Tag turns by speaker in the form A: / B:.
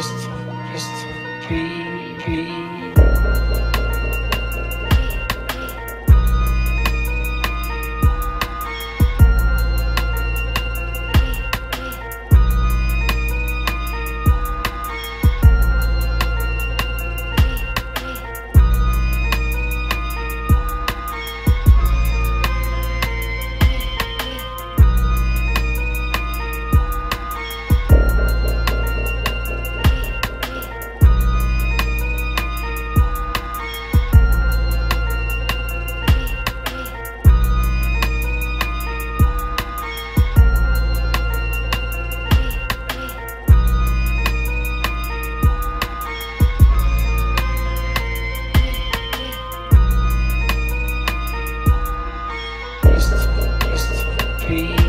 A: Just, just breathe. You.